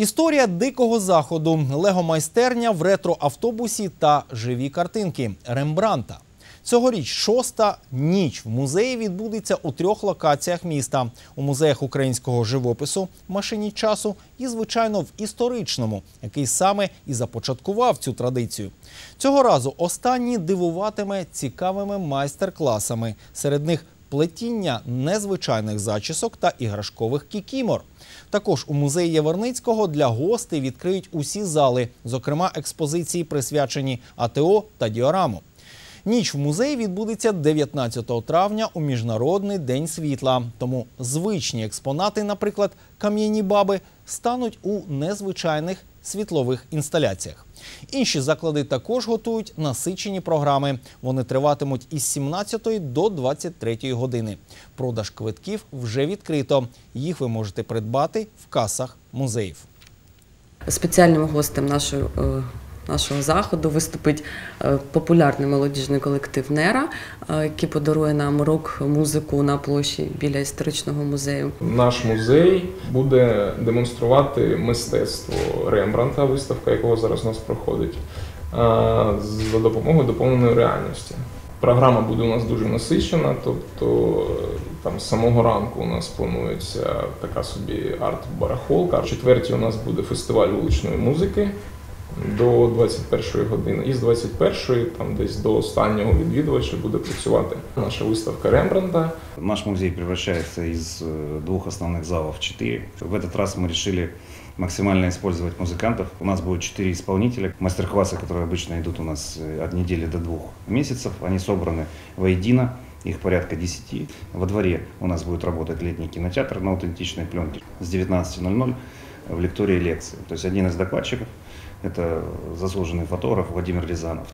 Історія дикого заходу, лего-майстерня в ретро-автобусі та живі картинки Рембранта. Цьогоріч шоста ніч в музеї відбудеться у трьох локаціях міста: у музеях українського живопису, машині часу і, звичайно, в історичному, який саме і започаткував цю традицію. Цього разу останній дивуватиме цікавими майстер-класами. Серед них плетіння незвичайних зачісок та іграшкових кікімор. Також у музеї Яворницького для гостей відкриють усі зали, зокрема експозиції, присвячені АТО та діораму. Ніч в музеї відбудеться 19 травня у Міжнародний день світла. Тому звичні експонати, наприклад, кам'яні баби, стануть у незвичайних світлових інсталяціях. Інші заклади також готують насичені програми. Вони триватимуть із 17 до 23 години. Продаж квитків вже відкрито. Їх ви можете придбати в касах музеїв. Спеціальним гостем нашої, е, нашого заходу виступить е, популярний молодіжний колектив Нера, е, який подарує нам рок-музику на площі біля історичного музею. Наш музей буде демонструвати мистецтво Рембранта, виставка якого зараз у нас проходить, за допомогою доповненої реальності. Програма буде у нас дуже насичена, тобто е, там з самого ранку у нас планується така собі арт-барахолка. В четвертій у нас буде фестиваль вуличної музики до 21 години. І з 21 там десь до останнього відвідувача буде працювати наша виставка Рембрандта. Наш музей превращается из э, двух основных залов в четыре. В этот раз мы решили максимально использовать музыкантов. У нас будет четыре исполнителя. Мастер-классы, которые обычно идут у нас э, от недели до двух месяцев, они собраны воедино. Их порядка 10. Во дворе у нас будет работать летний кинотеатр на аутентичной пленке с 19.00 в лектории лекции. То есть один из докладчиков – это заслуженный фотограф Владимир Рязанов.